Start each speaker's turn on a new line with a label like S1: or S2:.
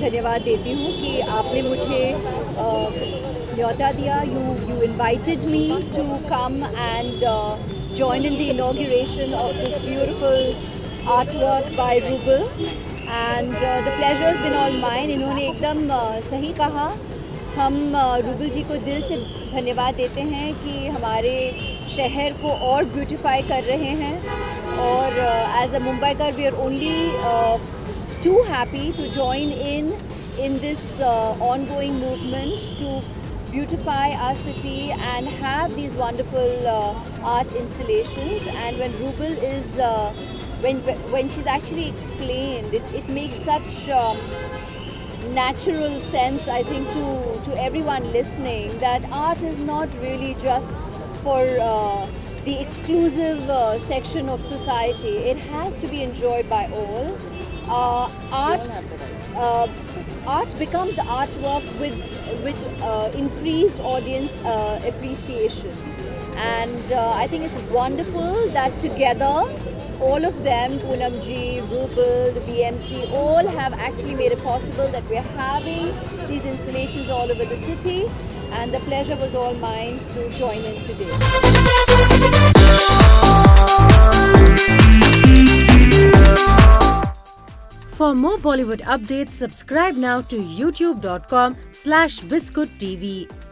S1: धन्यवाद देती हूँ कि आपने मुझे न्योता दिया। You you invited me to come and join in the inauguration of this beautiful art work by Rubal and the pleasure's been all mind इन्होंने एकदम सही कहा। हम रूबल जी को दिल से धन्यवाद देते हैं कि हमारे शहर को और ब्यूटिफाई कर रहे हैं। और as a Mumbaikar we are only too happy to join in in this ongoing movement to beautify our city and have these wonderful art installations and when Rubal is when when she is actually explain it makes such natural sense I think to to everyone listening that art is not really just for uh, the exclusive uh, section of society. It has to be enjoyed by all. Uh, art uh, art becomes artwork with with uh, increased audience uh, appreciation. And I think it's wonderful that together all of them, Poonam ji, Rubel, the BMC, all have actually made it possible that we're having these installations all over the city and the pleasure was all mine to join in today.
S2: For more Bollywood updates, subscribe now to youtube.com slash biscuittv.